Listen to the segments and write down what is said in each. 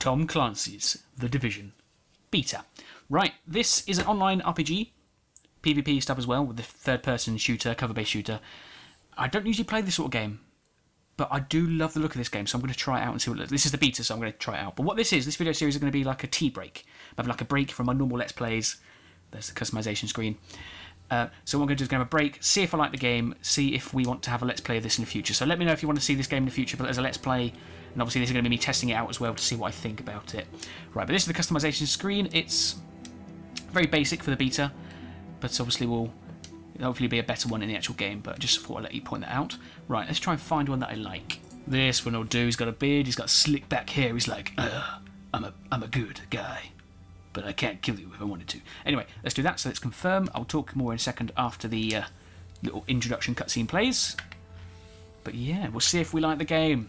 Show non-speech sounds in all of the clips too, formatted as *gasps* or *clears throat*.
Tom Clancy's The Division beta. Right, this is an online RPG, PvP stuff as well, with the third person shooter, cover based shooter. I don't usually play this sort of game, but I do love the look of this game, so I'm going to try it out and see what This is the beta, so I'm going to try it out. But what this is, this video series is going to be like a tea break. I have like a break from my normal Let's Plays. There's the customization screen. Uh, so what I'm going to do is going to have a break, see if I like the game, see if we want to have a Let's Play of this in the future. So let me know if you want to see this game in the future as a Let's Play. And obviously this is going to be me testing it out as well to see what I think about it. Right, but this is the customization screen. It's very basic for the beta, but obviously will hopefully be a better one in the actual game, but just thought I'd let you point that out. Right, let's try and find one that I like. This one will do. He's got a beard, he's got slick back hair, he's like, I'm a, I'm a good guy. But I can't kill you if I wanted to. Anyway, let's do that. So let's confirm. I'll talk more in a second after the uh, little introduction cutscene plays. But yeah, we'll see if we like the game.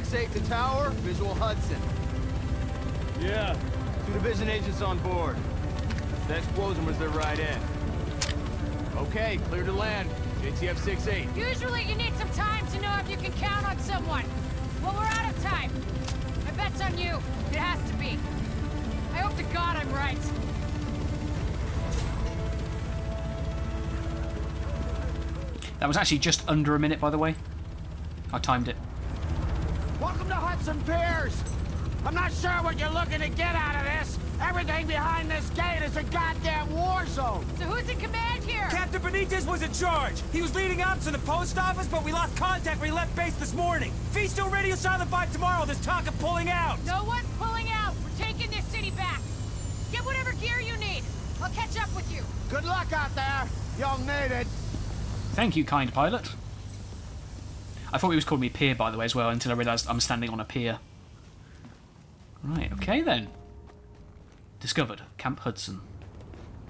6-8 to tower, visual Hudson. Yeah. Two division agents on board. The explosion was their right end. Okay, clear to land. JTF 6-8. Usually you need some time to know if you can count on someone. Well, we're out of time. My bet's on you. It has to be. I hope to God I'm right. That was actually just under a minute, by the way. I timed it. Welcome to Hudson Piers! I'm not sure what you're looking to get out of this. Everything behind this gate is a goddamn war zone. So who's in command here? Captain Benitez was in charge. He was leading ops in the post office, but we lost contact when he left base this morning. If still radio silent by tomorrow, there's talk of pulling out. No one's pulling out. We're taking this city back. Get whatever gear you need. I'll catch up with you. Good luck out there, young it. Thank you, kind pilot. I thought he was calling me pier, by the way, as well, until I realised I'm standing on a pier. Right, okay then. Discovered. Camp Hudson.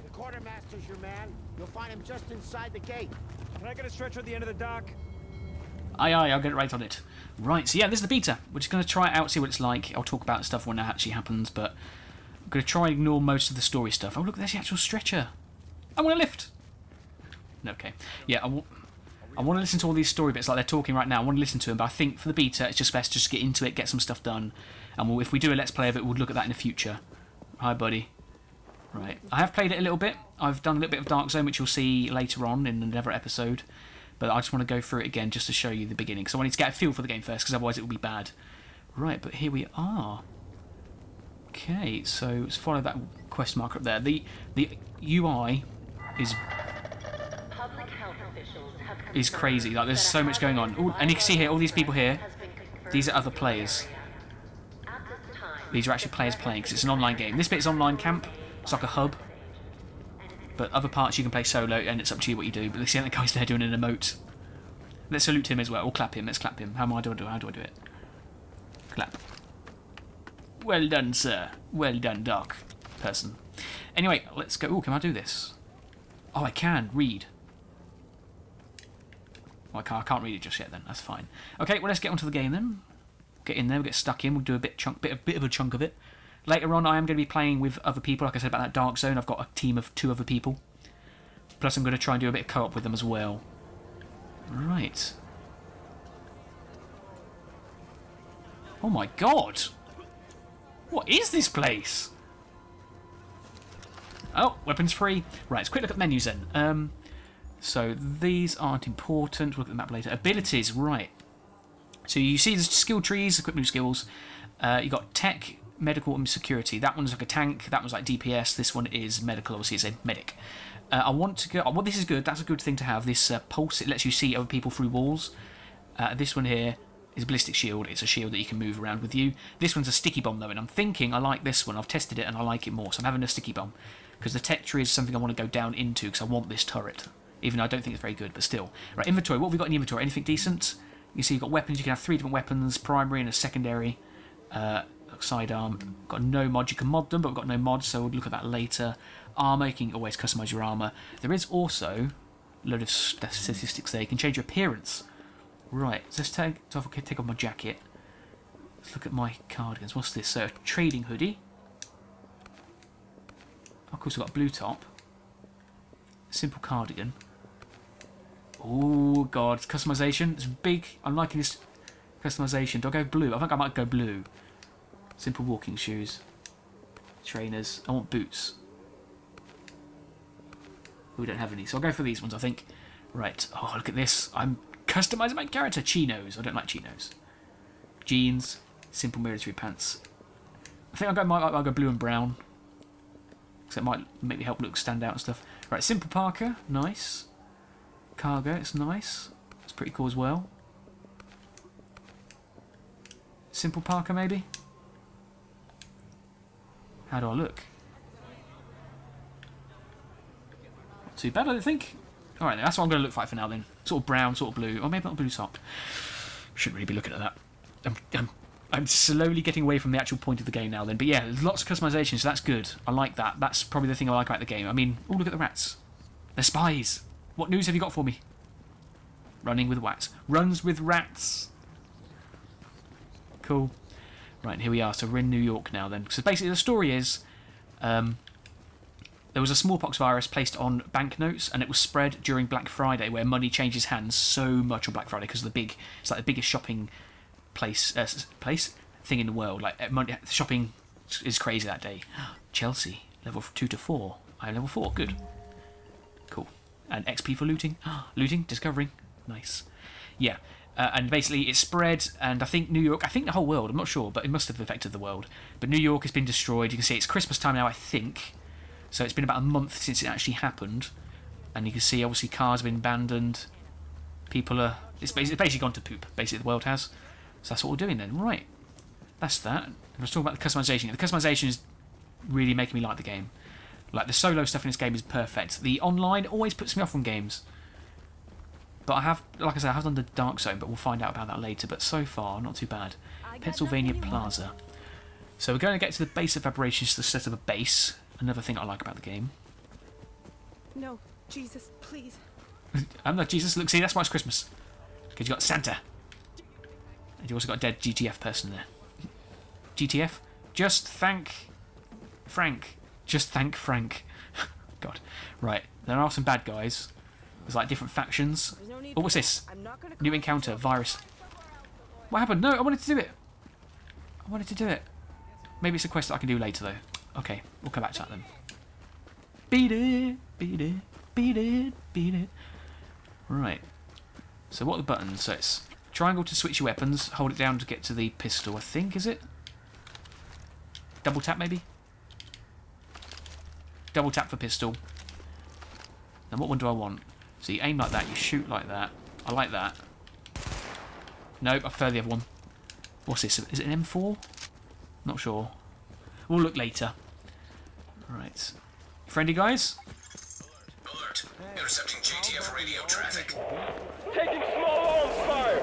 The quartermaster's your man. You'll find him just inside the gate. Can I get a stretcher at the end of the dock? Aye, aye, I'll get right on it. Right, so yeah, this is the beta. We're just going to try it out, see what it's like. I'll talk about stuff when that actually happens, but I'm going to try and ignore most of the story stuff. Oh, look, there's the actual stretcher. I want to lift. Okay. Yeah, I, I want to listen to all these story bits like they're talking right now. I want to listen to them, but I think for the beta, it's just best to just get into it, get some stuff done. And we'll, if we do a Let's Play of it, we'll look at that in the future. Hi, buddy. Right. I have played it a little bit. I've done a little bit of Dark Zone, which you'll see later on in another episode. But I just want to go through it again just to show you the beginning. Because I wanted to get a feel for the game first, because otherwise it will be bad. Right, but here we are. Okay, so let's follow that quest marker up there. The the UI is is crazy. Like there's so much going on. Ooh, and you can see here all these people here. These are other players. These are actually players playing because it's an online game. This bit is online camp. It's like a hub. But other parts you can play solo and it's up to you what you do. But see the *laughs* guy's there doing an emote. Let's salute him as well. Or clap him. Let's clap him. How do I do? How do I do it? Clap. Well done, sir. Well done, Doc. Person. Anyway, let's go. Oh, can I do this? Oh, I can. Read. Well, I, can't, I can't read it just yet then. That's fine. Okay, well, let's get onto the game then get in there, we'll get stuck in, we'll do a bit chunk, bit of bit of a chunk of it. Later on, I am going to be playing with other people. Like I said about that Dark Zone, I've got a team of two other people. Plus, I'm going to try and do a bit of co-op with them as well. Right. Oh my god! What is this place? Oh, weapons free. Right, let's quick look at menus then. Um, So these aren't important. We'll look at the map later. Abilities, right. So you see the skill trees, equipment skills. Uh, you got tech, medical, and security. That one's like a tank. That one's like DPS. This one is medical. Obviously, it's a medic. Uh, I want to go. Well, this is good. That's a good thing to have. This uh, pulse. It lets you see other people through walls. Uh, this one here is a ballistic shield. It's a shield that you can move around with you. This one's a sticky bomb though, and I'm thinking I like this one. I've tested it and I like it more. So I'm having a sticky bomb because the tech tree is something I want to go down into because I want this turret. Even though I don't think it's very good, but still. Right, inventory. What have we got in inventory? Anything decent? You see, you've got weapons. You can have three different weapons: primary and a secondary. Uh, sidearm. Got no mod. You can mod them, but we've got no mods, so we'll look at that later. Armor. You can always customize your armor. There is also a load of statistics there. You can change your appearance. Right. So let's take, so I'll take off my jacket. Let's look at my cardigans. What's this? So, a trading hoodie. Of course, we've got blue top. Simple cardigan. Oh, God. It's customization. It's big. I'm liking this customization. Do I go blue? I think I might go blue. Simple walking shoes. Trainers. I want boots. We don't have any, so I'll go for these ones, I think. Right. Oh, look at this. I'm customizing my character. Chinos. I don't like chinos. Jeans. Simple military pants. I think I'll go, might, I'll go blue and brown. Because it might make help look stand out and stuff. Right, simple Parker. Nice. Cargo. It's nice. It's pretty cool as well. Simple Parker, maybe? How do I look? Not too bad, I don't think. Alright, that's what I'm going to look like for now then. Sort of brown, sort of blue. Or maybe not blue top. Shouldn't really be looking at that. I'm, I'm, I'm slowly getting away from the actual point of the game now then. But yeah, lots of customization, so that's good. I like that. That's probably the thing I like about the game. I mean, oh, look at the rats. They're spies. What news have you got for me? Running with rats. Runs with rats. Cool. Right, here we are. So we're in New York now then. So basically the story is um, there was a smallpox virus placed on banknotes and it was spread during Black Friday where money changes hands so much on Black Friday because of the big, it's like the biggest shopping place, uh, place thing in the world. Like uh, money, shopping is crazy that day. *gasps* Chelsea, level 2 to 4. I am level 4, good. And XP for looting. *gasps* looting, discovering. Nice. Yeah. Uh, and basically it spread, and I think New York, I think the whole world, I'm not sure, but it must have affected the world. But New York has been destroyed. You can see it's Christmas time now, I think. So it's been about a month since it actually happened. And you can see, obviously, cars have been abandoned. People are... It's basically, it's basically gone to poop, basically, the world has. So that's what we're doing then. Right. That's that. Was talking about the customization. The customization is really making me like the game. Like, the solo stuff in this game is perfect. The online always puts me off on games. But I have, like I said, I have done the Dark Zone, but we'll find out about that later. But so far, not too bad. Pennsylvania Plaza. So we're going to get to the base of operations to set up a base. Another thing I like about the game. No, Jesus, please. *laughs* I'm not Jesus. Look, see, that's why it's Christmas. Because you got Santa. And you also got a dead JTF person there. JTF? Just thank Frank. Just thank Frank. *laughs* God. Right, there are some bad guys. There's like different factions. No Oh, what's this? that. I'm not gonna New encounter, virus. What happened? No, I wanted to do it. I wanted to do it. Maybe it's a quest that I can do later, though. Okay, we'll come back to that then. Beat it, beat it, beat it, beat it. Right. So what are the buttons? So it's triangle to switch your weapons, hold it down to get to the pistol, I think, is it? Double tap, maybe? Double tap for pistol. Then what one do I want? So you aim like that, you shoot like that. I like that. Nope, I prefer the other one. What's this? Is it an M4? Not sure. We'll look later. Right. Friendly guys? Alert. Intercepting JTF radio traffic. Taking small arms fire!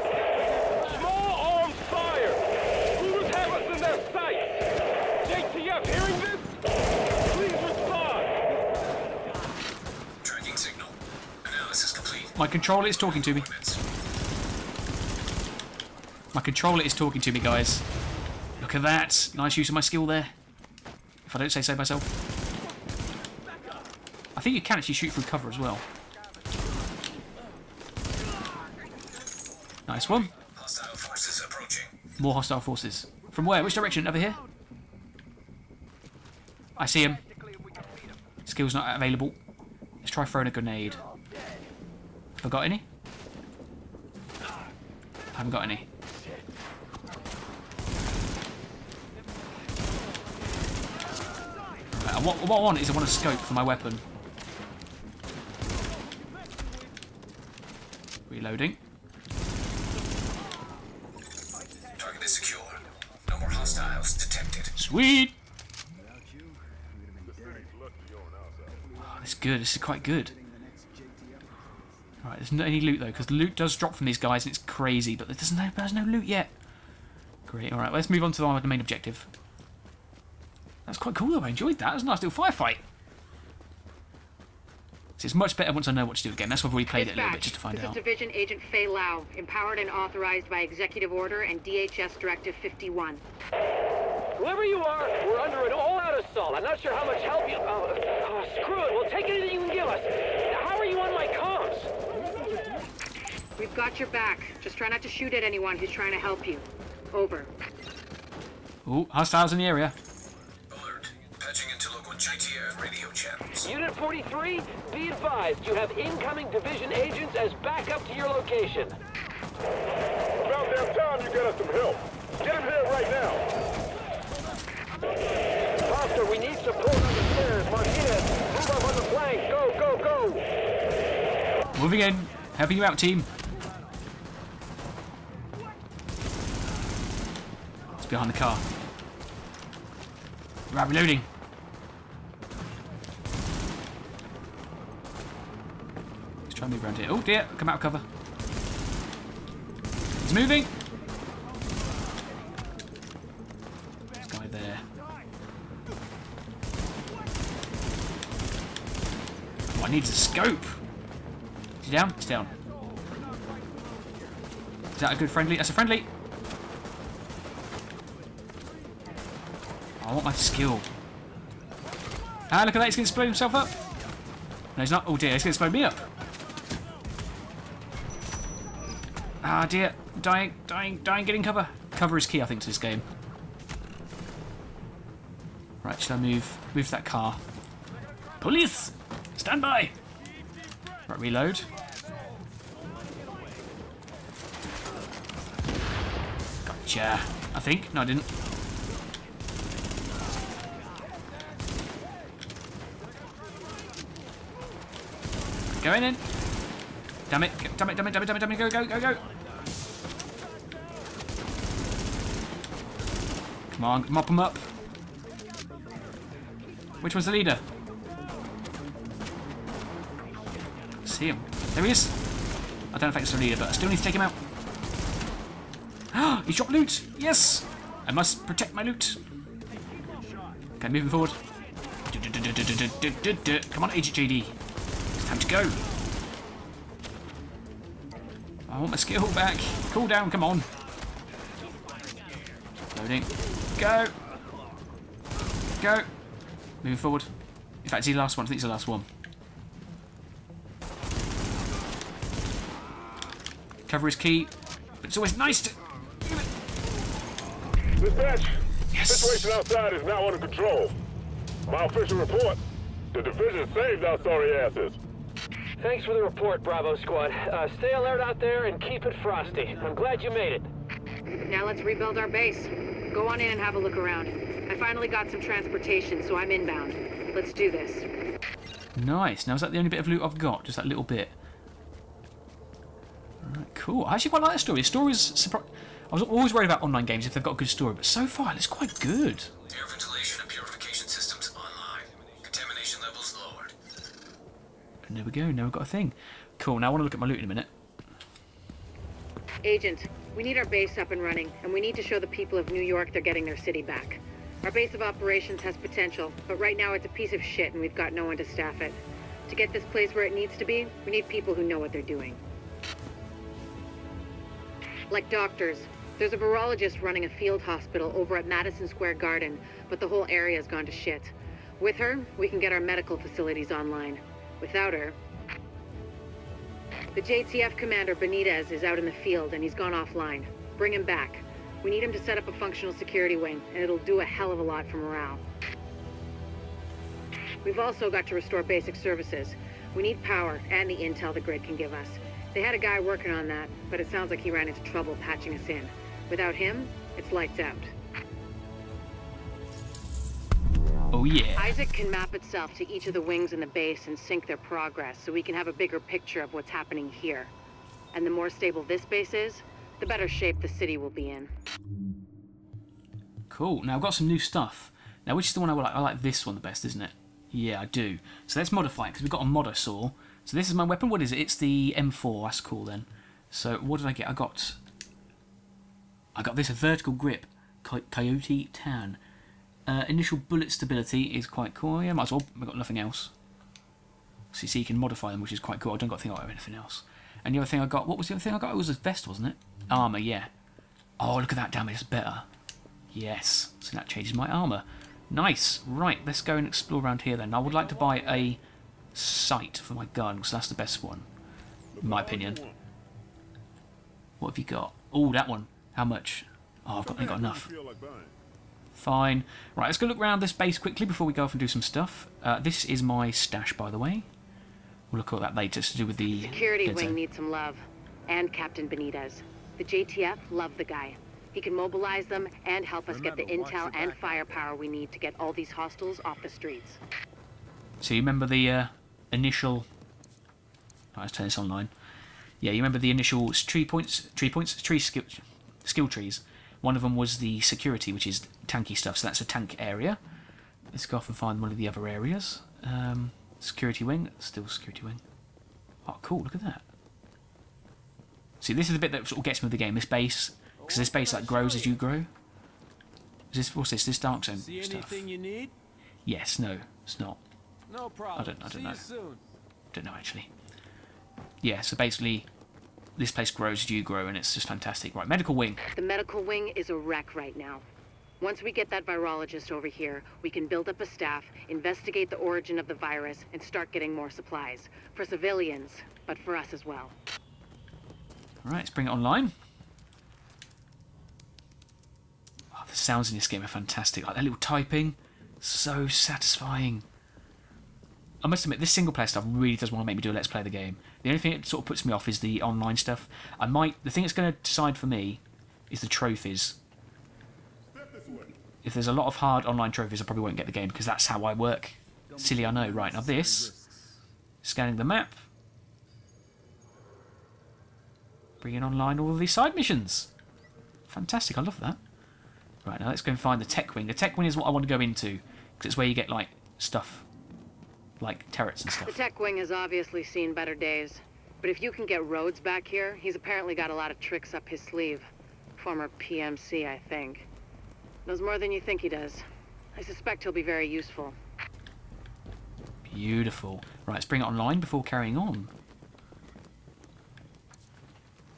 Small arms fire! Hooters have us in their sights! JTF hearing this? Please respond! Tracking signal. Analysis complete. My controller is talking to me. My controller is talking to me, guys. Look at that. Nice use of my skill there. If I don't say so myself. I think you can actually shoot through cover as well. Nice one. More hostile forces. From where? Which direction? Over here? I see him. Skill's not available. Let's try throwing a grenade. Have I got any? I haven't got any. Right, what, what I want is I want a scope for my weapon. Reloading. Target is secure. No more hostiles detected. Sweet! Oh, this is good. This is quite good. Right, there's no any loot though, because loot does drop from these guys and it's crazy, but there's no there's no loot yet. Great. All right, let's move on to our main objective. That's quite cool though. I enjoyed that. It was a nice little firefight. See, it's much better once I know what to do again. That's why we played it a little bit just to find this out. is Division Agent Faye Lau, empowered and authorized by Executive Order and DHS Directive 51. Whoever you are, we're under an all-out assault. I'm not sure how much help you... Oh, oh, screw it. We'll take anything you can give us. How are you on my comms? We've got your back. Just try not to shoot at anyone who's trying to help you. Over. Ooh, hostiles in the area. Alert. Patching into local JTF radio channels. Unit 43, be advised, you have incoming division agents as backup to your location. About damn time you get us some help. Get him here right now. Foster, we need support on the stairs. Martinez, move up on the flank. Go, go, go. Moving in. Helping you out, team. It's behind the car. Right, reloading. Let's try and move around here. Oh dear, come out of cover. He's moving. This guy there. Oh, I need a scope. Is he down? He's down. Is that a good friendly? That's a friendly. Want my skill. Ah, look at that. He's going to explode himself up. No, he's not. Oh, dear. He's going to explode me up. Ah, dear. Dying, dying, dying. Getting cover. Cover is key, I think, to this game. Right, should I move, move that car? Police! Stand by! Right, reload. Gotcha. I think. No, I didn't. Going in. Damn it. Damn it, damn it, damn it, damn it, damn it. Go, go, go, go. Come on, mop them up. Which one's the leader? See him. There he is. I don't know if it's the leader, but I still need to take him out. *gasps* He's dropped loot. Yes. I must protect my loot. Okay, moving forward. Come on, Agent JD. It's time to go. I want my skill back. Cool down, come on. Loading. Go. Go. Moving forward. In fact, it's the last one. I think it's the last one. Cover is key, but it's always nice to... Dispatch. Yes. Situation outside is now under control. My official report. The division saved our sorry asses. Thanks for the report, Bravo Squad. Uh, stay alert out there and keep it frosty. I'm glad you made it. Now let's rebuild our base. Go on in and have a look around. I finally got some transportation, so I'm inbound. Let's do this. Nice. Now, is that the only bit of loot I've got? Just that little bit? Alright, cool. I actually quite like the story. The story's surpri- I was always worried about online games if they've got a good story, but so far it's quite good. And there we go. Now we've got a thing. Cool. Now I want to look at my loot in a minute. Agent, we need our base up and running, and we need to show the people of New York they're getting their city back. Our base of operations has potential, but right now it's a piece of shit and we've got no one to staff it. To get this place where it needs to be, we need people who know what they're doing. Like doctors. There's a virologist running a field hospital over at Madison Square Garden, but the whole area's gone to shit. With her, we can get our medical facilities online. Without her, the JTF commander Benitez is out in the field and he's gone offline. Bring him back. We need him to set up a functional security wing, and it'll do a hell of a lot for morale. We've also got to restore basic services. We need power and the intel the grid can give us. They had a guy working on that, but it sounds like he ran into trouble patching us in. Without him, it's lights out. Oh yeah. ISAC can map itself to each of the wings in the base and sync their progress so we can have a bigger picture of what's happening here. And the more stable this base is, the better shape the city will be in. Cool. Now I've got some new stuff. Now which is the one I like? I like this one the best, isn't it? Yeah, I do. So let's modify it because we've got a modder saw. So this is my weapon. What is it? It's the M4. That's cool then. So what did I get? I got. I got this a vertical grip, Coyote Tan. Uh, initial bullet stability is quite cool. Yeah, might as well. I've got nothing else. So you see, you can modify them, which is quite cool. I don't got to think about anything else. And the other thing I got, what was the other thing I got? It was a vest, wasn't it? Armour, yeah. Oh, look at that damage. Better. Yes. So that changes my armour. Nice. Right, let's go and explore around here then. I would like to buy a sight for my gun, because that's the best one, in my opinion. What have you got? Oh, that one. How much? Oh, I've got, ain't got enough. Fine. Right, let's go look around this base quickly before we go off and do some stuff. Uh, this is my stash, by the way. We'll look at that later. It's to do with the Security wing zone. needs some love. And Captain Benitez. The JTF love the guy. He can mobilize them and help us get the intel and firepower we need to get all these hostiles off the streets. So you remember the uh, initial? Oh, let's turn this online. Yeah, you remember the initial tree points, tree points, tree skill, skill trees. One of them was the security, which is tanky stuff. So that's a tank area. Let's go off and find one of the other areas. Um, security wing, still security wing. Oh, cool! Look at that. See, this is the bit that sort of gets me with the game. This base, because this base like grows as you grow. Is this what's this? This dark zone See stuff? anything you need? Yes, no, it's not. No problem. I don't- I don't See know. Don't know actually. Yeah, so basically, this place grows as you grow, and it's just fantastic. Right, medical wing. The medical wing is a wreck right now. Once we get that virologist over here, we can build up a staff, investigate the origin of the virus, and start getting more supplies. For civilians, but for us as well. All right, let's bring it online. Oh, the sounds in this game are fantastic. Like that little typing, so satisfying. I must admit, this single player stuff really does want to make me do a let's play the game. The only thing that sort of puts me off is the online stuff. I might. The thing that's going to decide for me is the trophies. If there's a lot of hard online trophies, I probably won't get the game because that's how I work. Silly, I know. Right now, this scanning the map, bringing online all of these side missions. Fantastic, I love that. Right now, let's go and find the tech wing. The tech wing is what I want to go into because it's where you get like stuff, like turrets and The tech wing has obviously seen better days. But if you can get Rhodes back here, he's apparently got a lot of tricks up his sleeve. Former PMC, I think. Knows more than you think he does. I suspect he'll be very useful. Beautiful. Right, let's bring it online before carrying on.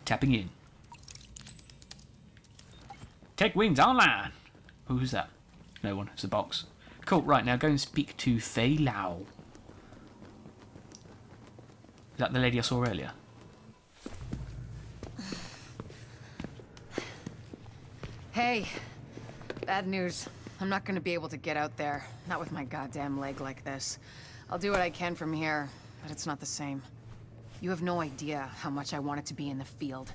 Tapping in. Tech Wings online. Who's that? No one. It's a box. Cool. Right now, go and speak to Faye Lau. That the lady I saw earlier? Hey, bad news. I'm not gonna be able to get out there. Not with my goddamn leg like this. I'll do what I can from here, but it's not the same. You have no idea how much I wanted to be in the field.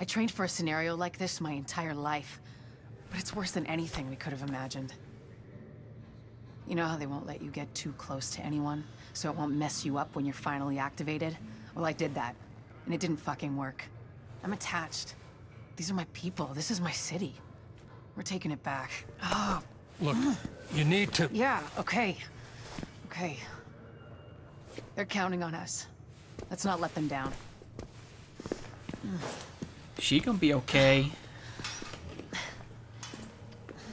I trained for a scenario like this my entire life, but it's worse than anything we could have imagined. You know how they won't let you get too close to anyone, so it won't mess you up when you're finally activated? Well, I did that, and it didn't fucking work. I'm attached. These are my people. This is my city. We're taking it back. Oh, Look, hmm. you need to. yeah, okay. Okay. They're counting on us. Let's not let them down. She gonna be okay.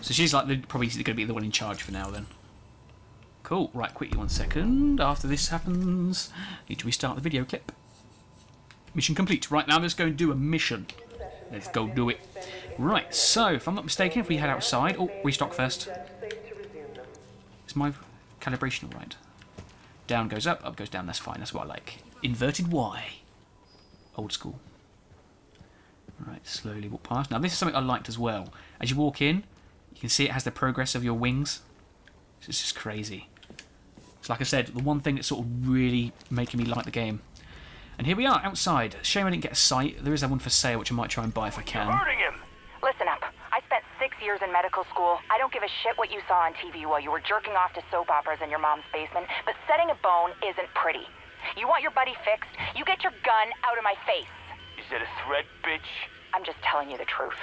So she's like the, probably gonna be the one in charge for now then. Cool. Right, quickly one second. After this happens, need to restart the video clip. Mission complete. Right now, let's go and do a mission. Let's go do it. Right. So, if I'm not mistaken, if we head outside, oh, restock first. Is my calibration all right? Down goes up, up goes down. That's fine. That's what I like. Inverted Y. Old school. Right, slowly walk past. Now this is something I liked as well. As you walk in, you can see it has the progress of your wings. It's just crazy. It's like I said, the one thing that's sort of really making me like the game. And here we are, outside. Shame I didn't get a sight. There is that one for sale, which I might try and buy if I can. him! Listen up. I spent six years in medical school. I don't give a shit what you saw on TV while you were jerking off to soap operas in your mom's basement, but setting a bone isn't pretty. You want your buddy fixed? You get your gun out of my face. Is that a threat, bitch? I'm just telling you the truth.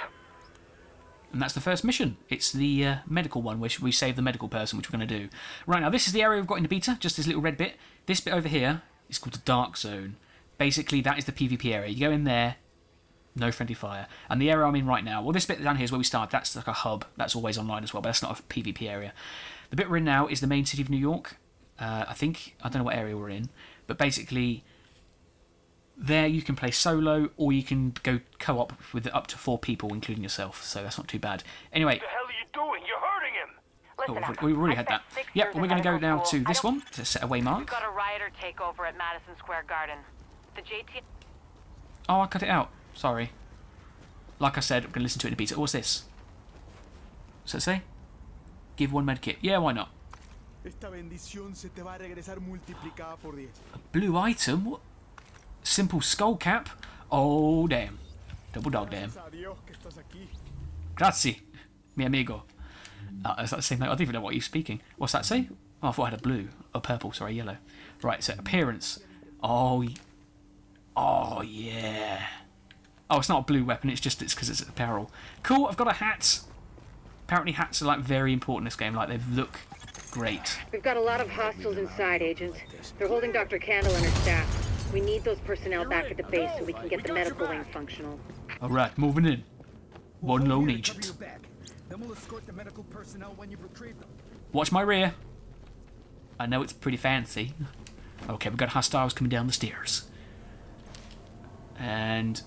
And that's the first mission. It's the uh, medical one, which we save the medical person, which we're going to do. Right, now this is the area we've got in the beta, just this little red bit. This bit over here is called the Dark Zone. Basically, that is the PvP area. You go in there, no friendly fire. And the area I'm in right now, well, this bit down here is where we start. That's like a hub. That's always online as well, but that's not a PvP area. The bit we're in now is the main city of New York. Uh, I think, I don't know what area we're in, but basically, there you can play solo or you can go co-op with up to four people, including yourself. So that's not too bad. Anyway, What the hell are you doing? You're hurting him! oh, Listen up. we've already I had that. spent Yep, we're going to go now to this one to set away mark. Got a rioter takeover at Madison Square Garden. The JT. Oh, I cut it out. Sorry. Like I said, I'm going to listen to it in a beta. What's this? What's that say? Give one medkit. Yeah, why not? Esta bendición se te va a regresar multiplicada por 10. Blue item? What? Simple skull cap? Oh, damn. Double dog damn. A. Grazie, mi amigo. Uh, is that the same? I don't even know what you're speaking. What's that say? Oh, I thought I had a blue. Oh, purple, sorry, yellow. Right, so appearance. Oh, oh yeah. Oh, it's not a blue weapon, it's just it's because it's apparel. Cool, I've got a hat. Apparently hats are like very important in this game, like they look great. We've got a lot of hostiles inside, agents. They're holding Dr. Kandel and her staff. We need those personnel back at the base so we can get the medical wing functional. Alright, moving in. One lone agent. Then we'll escort the medical personnel when you've them. Watch my rear. I know it's pretty fancy. Okay, we've got hostiles coming down the stairs. And...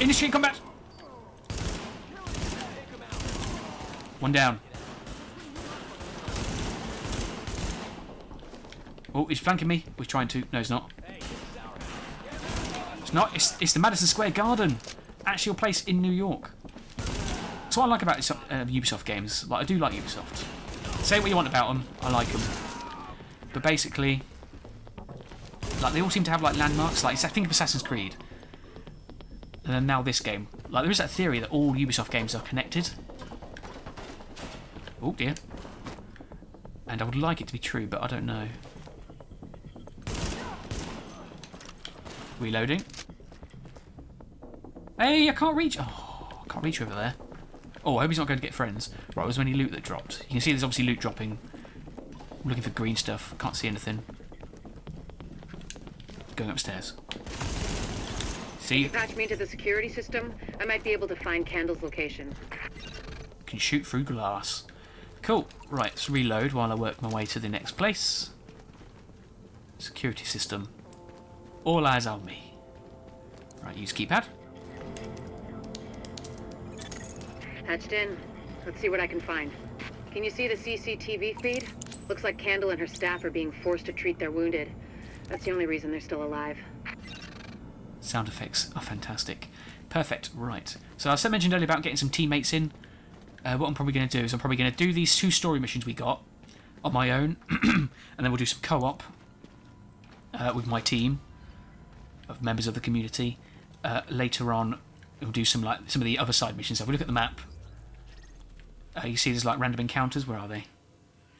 Initiate combat! One down. Oh, he's flanking me. We're trying to. No, he's not. It's not. It's, it's the Madison Square Garden. Actual place in New York. That's what I like about this, uh, Ubisoft games. Like, I do like Ubisoft. Say what you want about them. I like them. But basically, like they all seem to have like landmarks. Like think of Assassin's Creed, and then now this game. Like there is that theory that all Ubisoft games are connected. Oh dear. And I would like it to be true, but I don't know. Reloading. Hey, I can't reach. Oh, I can't reach over there. Oh, I hope he's not going to get friends. Right, was there any loot that dropped? You can see there's obviously loot dropping. I'm looking for green stuff. Can't see anything. Going upstairs. See, Patch me into the security system. I might be able to find Kandel's location. can shoot through glass. Cool. Right, let's reload while I work my way to the next place. Security system. All eyes on me. Right, use keypad. Hatched in. Let's see what I can find. Can you see the CCTV feed? Looks like Kandel and her staff are being forced to treat their wounded. That's the only reason they're still alive. Sound effects are fantastic. Perfect, right. So as I mentioned earlier about getting some teammates in, uh, what I'm probably going to do is I'm probably going to do these two story missions we got on my own, *clears throat* and then we'll do some co-op uh, with my team of members of the community. Uh, later on, we'll do some like some of the other side missions. So if we look at the map, uh, you see there's like random encounters. Where are they?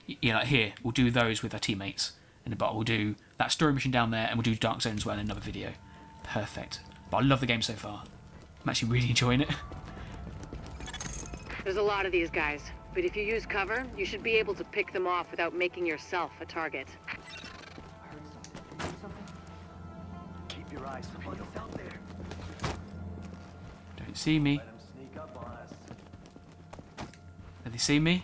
Y- Yeah, like here. We'll do those with our teammates, and but we'll do that story mission down there, and we'll do Dark Zone as well in another video. Perfect. But I love the game so far. I'm actually really *laughs* enjoying it. There's a lot of these guys, but if you use cover, you should be able to pick them off without making yourself a target. Keep your eyes peeled. out there. Don't see me. Let 'em sneak up on us. Have they seen me?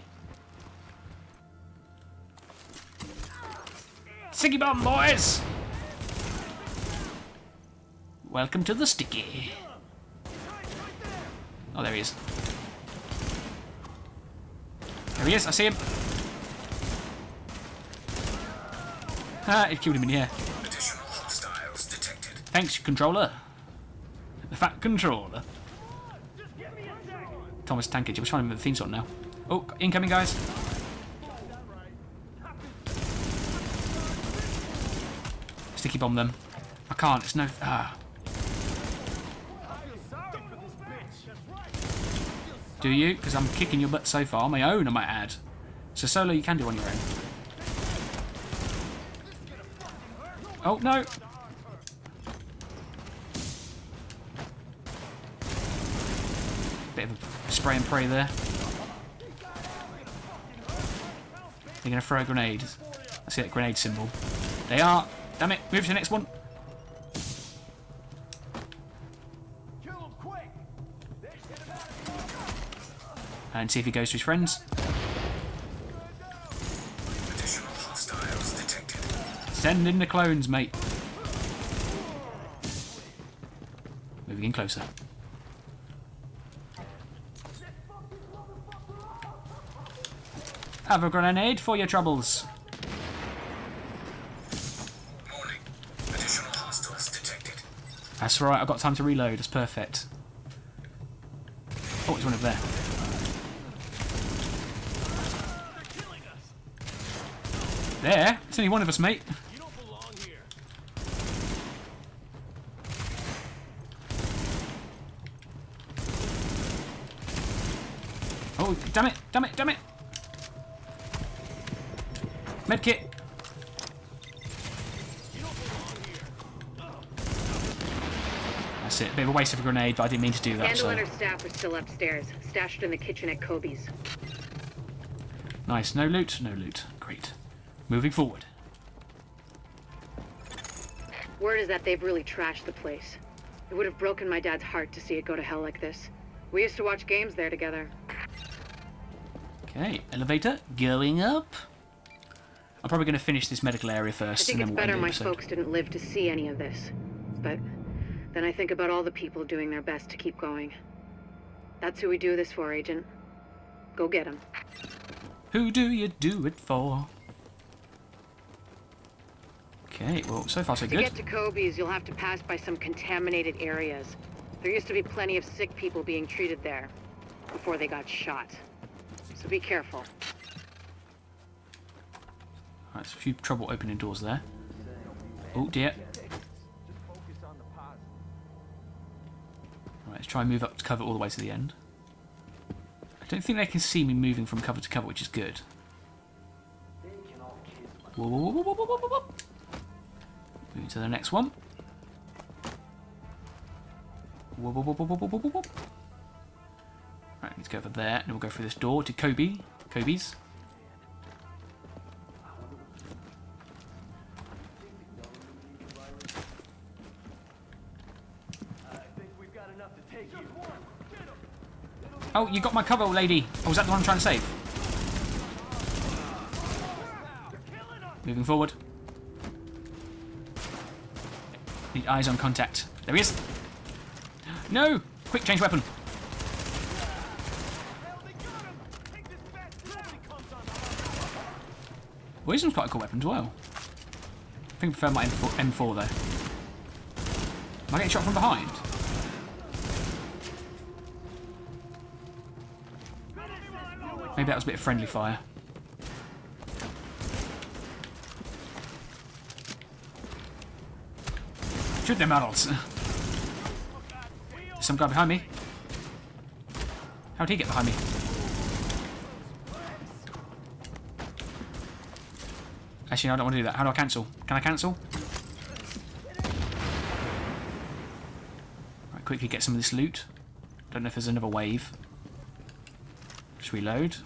Sticky bomb, boys! Welcome to the sticky. Oh, there he is. There he is, I see him. Ah, it killed him in detected. Thanks, controller. The fat controller. Thomas Tankage. We're trying to move the theme song now. Oh, incoming, guys. Sticky bomb them. I can't. It's no. Ah. Do you? Because I'm kicking your butt so far on my own, I might add. So solo you can do on your own. Oh, no! Bit of a spray and pray there. They're going to throw a grenade. I see that grenade symbol. They are. Damn it. Move to the next one. And see if he goes to his friends. Send in the clones, mate. Moving in closer. Have a grenade for your troubles. Warning. Additional hostiles detected. That's right, I've got time to reload. That's perfect. Oh, there's one over there. There? It's only one of us, mate. Oh, damn it, damn it, damn it! Medkit! That's it. Bit of a waste of a grenade, but I didn't mean to do that. Kandel So. and her staff are still upstairs, stashed in the kitchen at Kobe's. Nice. No loot, no loot. Great. Moving forward. Word is that they've really trashed the place. It would have broken my dad's heart to see it go to hell like this. We used to watch games there together. Okay, elevator going up. I'm probably going to finish this medical area first. I think and it's then we'll better my episode. folks didn't live to see any of this. But then I think about all the people doing their best to keep going. That's who we do this for, Agent. Go get them. Who do you do it for? Okay, well, so far so good. To get to Kobe's, you'll have to pass by some contaminated areas. There used to be plenty of sick people being treated there before they got shot. So be careful. Right, there's a few trouble opening doors there. Oh dear. Right, let's try and move up to cover all the way to the end. I don't think they can see me moving from cover to cover, which is good. Whoa, whoa, whoa. Moving to the next one. Right, let's go over there, and we'll go through this door to Kobe. Kobe's. Oh, you got my cover, lady. Oh, was that the one I'm trying to save? Moving forward. Need eyes on contact. There he is. No! Quick, change weapon. Wisdom's quite a cool weapon as well. I think I prefer my M4, M4 though. Am I getting shot from behind? Maybe that was a bit of friendly fire. Shoot them adults. Some guy behind me. How'd he get behind me? Actually, no, I don't want to do that. How do I cancel? Can I cancel? Right, quickly get some of this loot. Don't know if there's another wave. Just reload.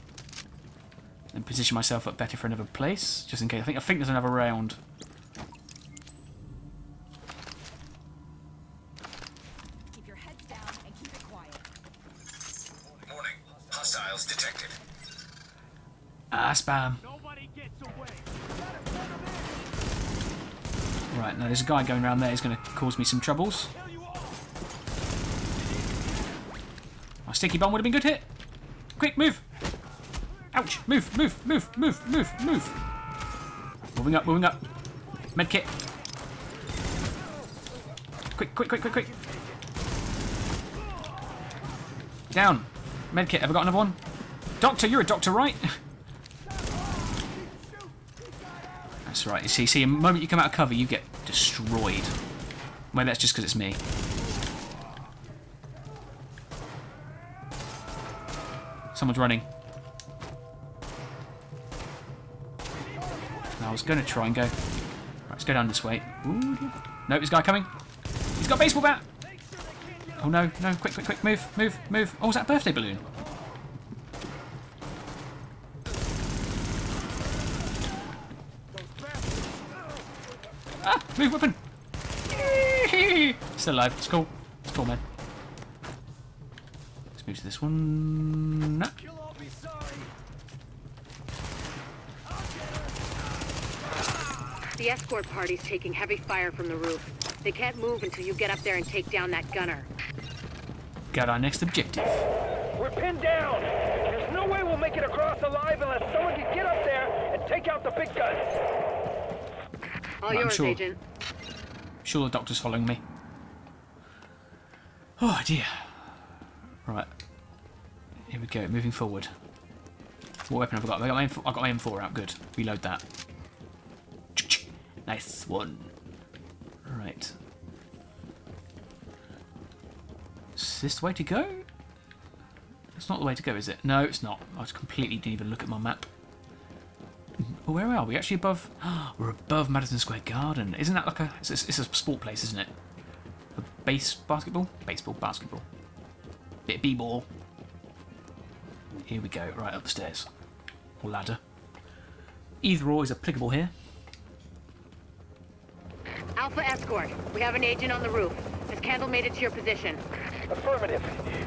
And position myself up better for another place, just in case. I think I think there's another round. Keep your heads down and keep it quiet. Warning. Hostiles detected. Ah, spam. Right, now there's a guy going around there who's going to cause me some troubles. My sticky bomb would have been good hit. Quick, move! Ouch! Move, move, move, move, move, move! Moving up, moving up. Medkit. Quick, quick, quick, quick, quick. Down. Medkit, have I got another one? Doctor, you're a doctor, right? That's right. You see, see, the moment you come out of cover, you get destroyed. Maybe that's just because it's me. Someone's running. Was going to try and go. Right, let's go down this way. Ooh, this guy coming. He's got a baseball bat. Oh no, no, quick, quick, quick, move, move, move. Oh, was that a birthday balloon? Ah, move weapon. Still alive. It's cool. It's cool, man. Let's move to this one. No. The escort party's taking heavy fire from the roof. They can't move until you get up there and take down that gunner. Got our next objective. We're pinned down. There's no way we'll make it across alive unless someone can get up there and take out the big guns. All I'm yours, sure. Agent. Sure, the doctor's following me. Oh dear. Right. Here we go. Moving forward. What weapon have I got? I got my M4, I got my M4 out. Good. Reload that. Nice one. Right. Is this the way to go? It's not the way to go, is it? No, it's not. I just completely didn't even look at my map. Where are we? Actually above... *gasps* We're above Madison Square Garden. Isn't that like a... It's, a... it's a sport place, isn't it? A base basketball? Baseball, basketball. Bit of b-ball. Here we go. Right, up the stairs. Or ladder. Either or is applicable here. Alpha Escort, we have an agent on the roof. Has Kandel made it to your position? Affirmative.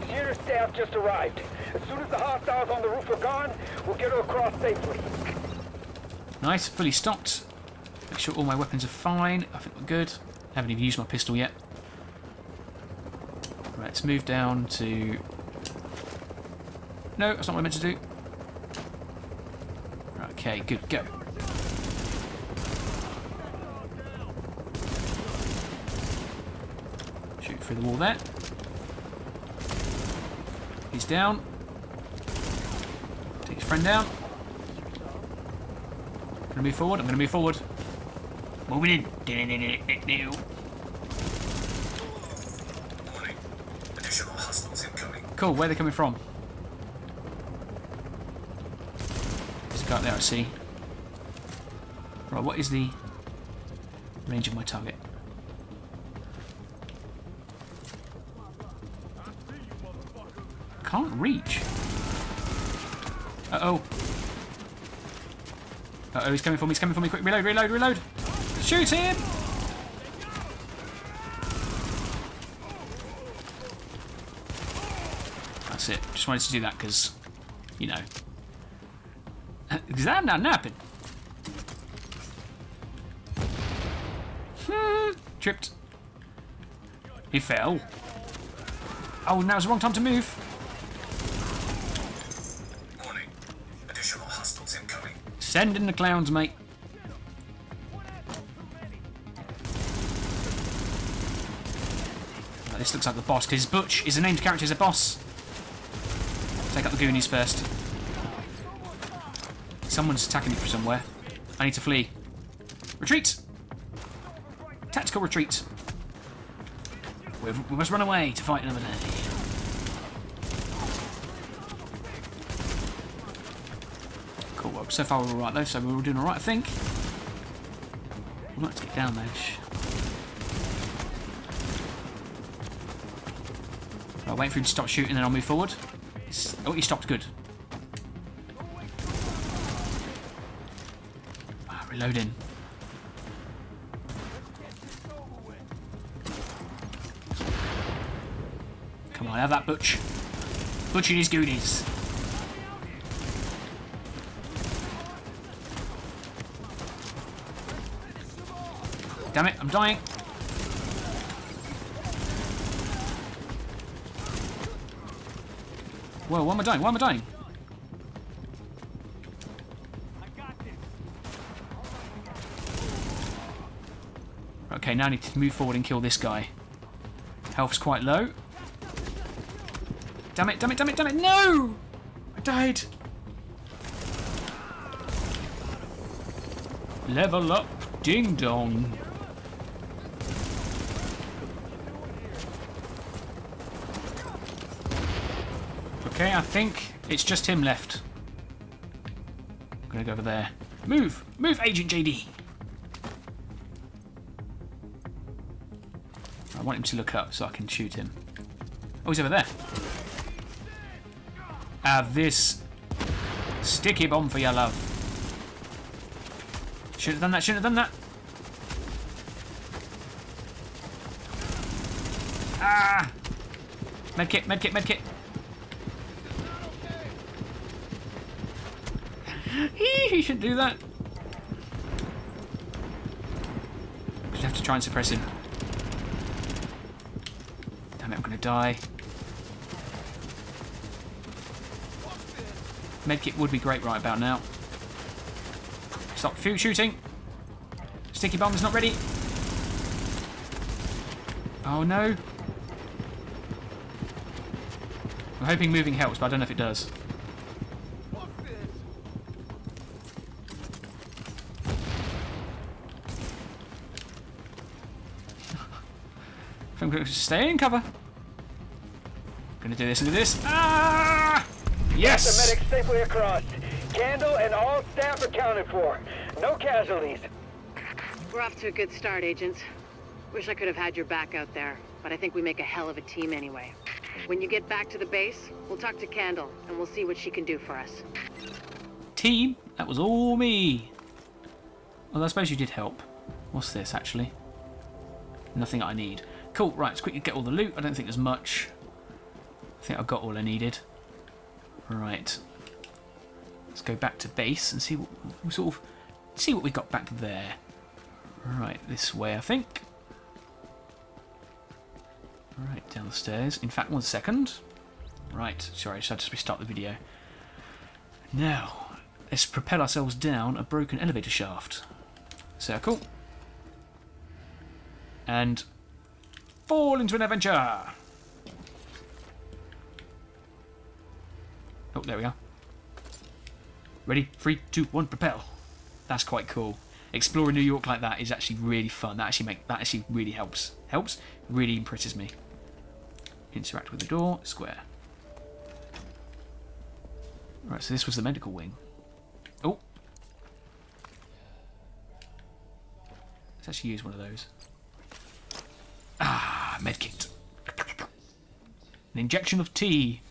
Theater staff just arrived. As soon as the hostiles on the roof are gone, we'll get her across safely. Nice, fully stocked. Make sure all my weapons are fine. I think we're good. Haven't even used my pistol yet. Right, let's move down to... No, that's not what I meant to do. Right, okay, good, go. Shoot through the wall there. He's down. Take his friend down. I'm Gonna move forward. I'm gonna move forward. Moving in. Cool. Where are they coming from? There's a guy there. I see. Right. What is the range of my target? Can't reach. Uh oh. Uh oh, he's coming for me, he's coming for me. Quick, reload, reload, reload. Shoot him! That's it. Just wanted to do that because, you know. Because I'm not napping. Hmm, Tripped. He fell. Oh, now's the wrong time to move. Warning. Additional hostiles incoming. Send in the clowns, mate. This looks like the boss, because Butch is a named character as a boss. Take out the Goonies first. Someone's attacking me from somewhere. I need to flee. Retreat! Tactical retreat. we we must run away to fight another day. Cool, well, so far we're alright though, so we're all doing alright, I think. Like to get down there. Right, wait for him to stop shooting, then I'll move forward. Oh, he stopped, good. Ah, reloading. Come on, have that Butch. Butch and his goonies. Damn it, I'm dying. Whoa, why am I dying? Why am I dying? Okay, now I need to move forward and kill this guy. Health's quite low. Damn it, damn it, damn it, damn it, no! I died. Level up, ding dong. Okay, I think it's just him left. I'm gonna go over there. Move! Move, Agent JD! I want him to look up so I can shoot him. Oh, he's over there. Have this sticky bomb for your love. Should have done that, should have done that. Ah! Medkit, medkit, medkit. He shouldn't do that. Just have to try and suppress him. Damn it, I'm gonna die. Medkit would be great right about now. Stop shooting. Sticky bomb is not ready. Oh no. I'm hoping moving helps, but I don't know if it does. I'm going to stay in cover. I'm Gonna do this and do this. Ah! Yes! The medic safely across. Kandel and all staff accounted for. No casualties. We're off to a good start, agents. Wish I could have had your back out there, but I think we make a hell of a team anyway. When you get back to the base, we'll talk to Kandel, and we'll see what she can do for us. Team? That was all me. Well, I suppose you did help. What's this, actually? Nothing I need. Cool, right, let's quickly get all the loot. I don't think there's much. I think I've got all I needed. Right. Let's go back to base and see what we sort of see what we got back there. Right, this way I think. Right, down the stairs. In fact, one second. Right, sorry, I just had to restart the video. Now, let's propel ourselves down a broken elevator shaft. Circle. And fall into an adventure! Oh, there we are. Ready? Three, two, one, propel. That's quite cool. Exploring New York like that is actually really fun. That actually make that actually really helps. Helps? Really impresses me. Interact with the door. Square. Right, so this was the medical wing. Oh. Let's actually use one of those. Ah, medkit. An injection of tea.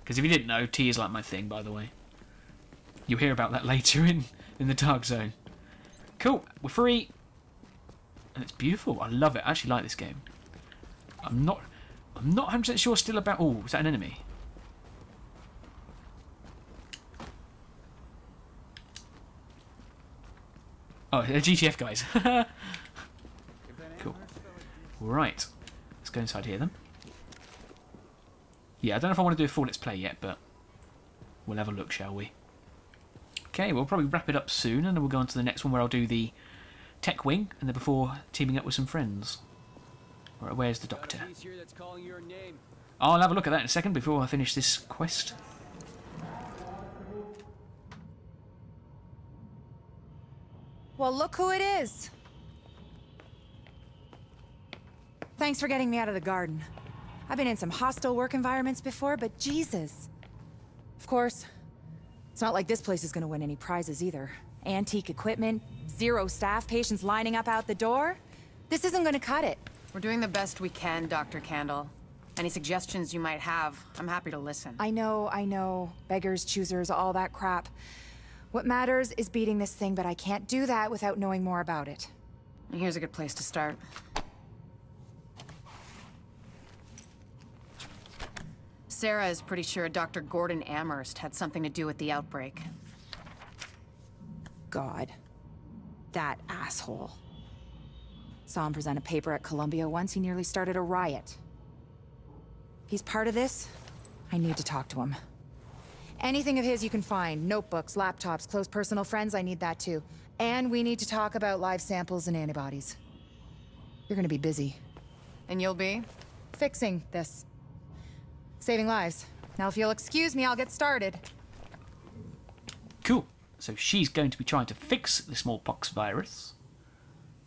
Because if you didn't know, tea is like my thing, by the way. You'll hear about that *laughs* later in, in the Dark Zone. Cool, we're free. And it's beautiful. I love it. I actually like this game. I'm not I'm not 100% sure still about... Oh, is that an enemy? Oh, they're JTF guys. *laughs* cool. Right. Let's go inside here then. Yeah, I don't know if I want to do a full let's play yet, but we'll have a look, shall we? Okay, we'll probably wrap it up soon, and then we'll go on to the next one where I'll do the tech wing, and then before teaming up with some friends. Right, where's the doctor? I'll have a look at that in a second before I finish this quest. Well, look who it is. Thanks for getting me out of the garden. I've been in some hostile work environments before, but Jesus. Of course, it's not like this place is gonna win any prizes either. Antique equipment, zero staff, patients lining up out the door. This isn't gonna cut it. We're doing the best we can, Dr. Kandel. Any suggestions you might have, I'm happy to listen. I know, I know. Beggars, choosers, all that crap. What matters is beating this thing, but I can't do that without knowing more about it. Here's a good place to start. Sarah is pretty sure Dr. Gordon Amherst had something to do with the outbreak. God. That asshole. Saw him present a paper at Columbia once, he nearly started a riot. He's part of this? I need to talk to him. Anything of his you can find. Notebooks, laptops, close personal friends, I need that too. And we need to talk about live samples and antibodies. You're gonna be busy. And you'll be? Fixing this. Saving lives. Now if you'll excuse me, I'll get started. Cool. So she's going to be trying to fix the smallpox virus.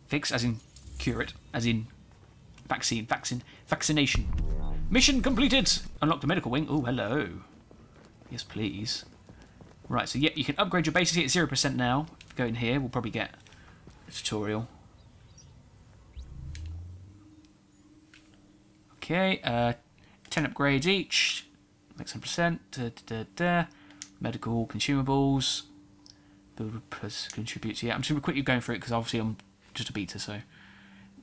Fix as in cure it, as in vaccine, vaccine, vaccination. Mission completed! Unlock the medical wing. Oh, hello. Yes, please. Right, so yeah, you can upgrade your basic at 0% now. If you go in here, we'll probably get a tutorial. Okay, uh, 10 upgrades each. Make some percent. Da, da, da. Medical consumables. Build contributes. Yeah, I'm just quickly going through it because obviously I'm just a beta, so.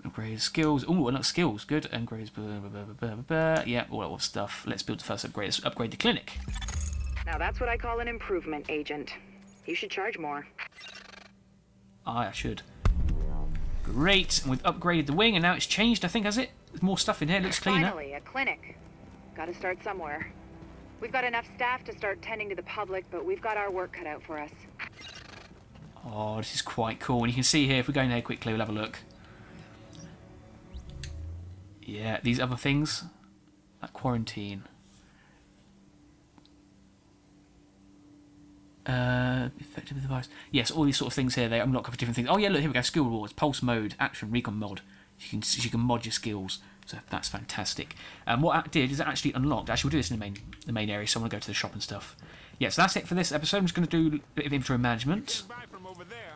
Upgrade skills. Oh, not skills. Good. Upgrades. Blah, blah, blah, blah, blah, blah. Yeah, all that stuff. Let's build the first upgrade. Let's upgrade the clinic. Now that's what I call an improvement, Agent. You should charge more. I should. Great. And we've upgraded the wing, and now it's changed, I think, has it? There's more stuff in here. It looks cleaner. Finally, a clinic. Gotta start somewhere. We've got enough staff to start tending to the public, but we've got our work cut out for us. Oh, this is quite cool. And you can see here, if we go in there quickly, we'll have a look. Yeah, these other things. Like quarantine. Uh, effective virus. Yes, all these sort of things here. They unlock different things. Oh yeah, look here we go. Skill rewards, pulse mode, action, recon mod. You can you can mod your skills. So that's fantastic. And um, what that did is it actually unlocked. Actually, we'll do this in the main the main area. So I'm gonna go to the shop and stuff. Yeah, so that's it for this episode. I'm just gonna do a bit of inventory management.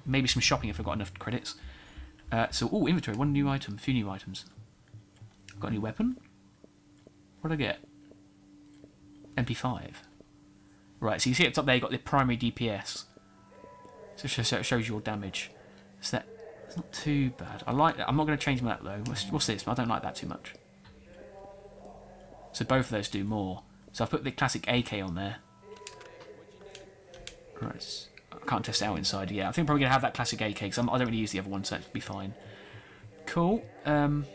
Maybe some shopping if I've got enough credits. Uh, so, oh, inventory. One new item. A few new items. Got a new weapon. What did I get? MP5. Right, so you see up top there, you've got the primary DPS. So it shows your damage. So that, not too bad. I like that. I'm not going to change that though. What's, what's this? I don't like that too much. So both of those do more. So I've put the classic AK on there. Right, I can't test it out inside. Yeah, I think I'm probably going to have that classic AK because I don't really use the other one, so it'll be fine. Cool. Um,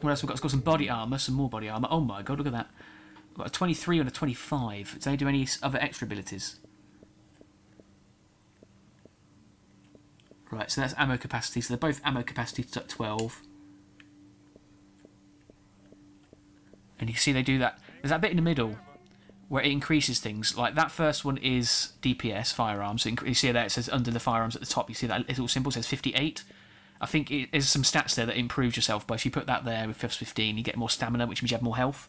what else we've got? It's got some body armour, some more body armour. Oh my god, look at that got a 23 and a 25. Do they do any other extra abilities? Right, so that's ammo capacity. So they're both ammo capacity to 12. And you see they do that. There's that bit in the middle where it increases things. Like that first one is DPS, firearms. You see that it says under the firearms at the top, you see that little symbol says 58. I think it, there's some stats there that improves yourself, but if you put that there with 15, you get more stamina, which means you have more health.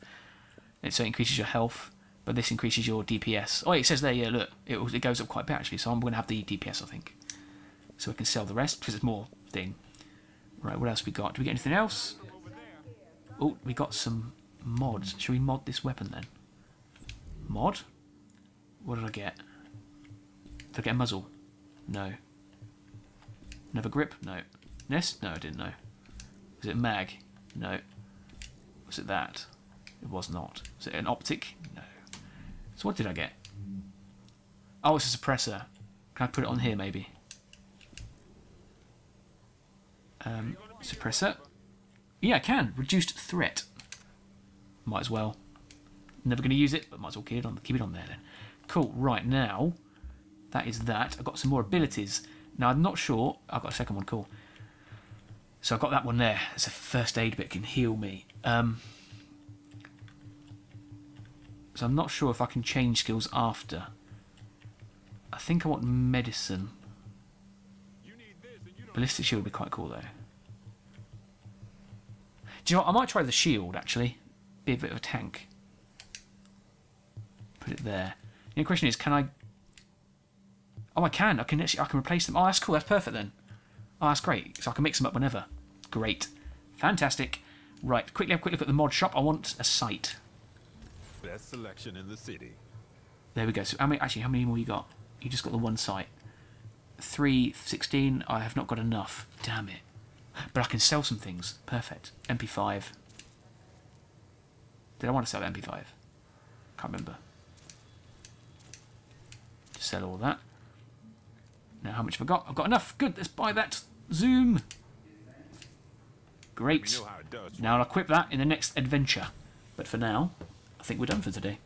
It, so it increases your health, but this increases your DPS. Oh, it says there, yeah, look, it, it goes up quite a bit actually, so I'm going to have the DPS, I think. So we can sell the rest, because it's more thing. Right, what else we got? Do we get anything else? Oh, we got some mods. Should we mod this weapon then? Mod? What did I get? Did I get a muzzle? No. Another grip? No. Nest? No, I didn't know. Was it mag? No. Was it that? It was not. Was it an optic? No. So what did I get? Oh, it's a suppressor. Can I put it on here, maybe? Um, suppressor. Yeah, I can. Reduced threat. Might as well. Never going to use it, but might as well keep it on, keep it on there then. Cool. Right, now, that is that. I've got some more abilities. Now, I'm not sure. I've got a second one. Cool. So I've got that one there. It's a first aid bit. can heal me. Um, so I'm not sure if I can change skills after. I think I want medicine. Ballistic shield would be quite cool though. Do you know what? I might try the shield actually. Be a bit of a tank. Put it there. The question is, can I... Oh, I can. I can actually, I can replace them. Oh, that's cool. That's perfect then. Oh, that's great. So I can mix them up whenever. Great. Fantastic. Right, quickly have a quick look at the mod shop. I want a sight. Best selection in the city. There we go. So how many, actually, how many more you got? You just got the one sight. 316. I have not got enough. Damn it. But I can sell some things. Perfect. MP5. Did I want to sell MP5? Can't remember. Sell all that. Now, how much have I got? I've got enough. Good. Let's buy that. Zoom. Great. Now I'll equip that in the next adventure. But for now, I think we're done for today.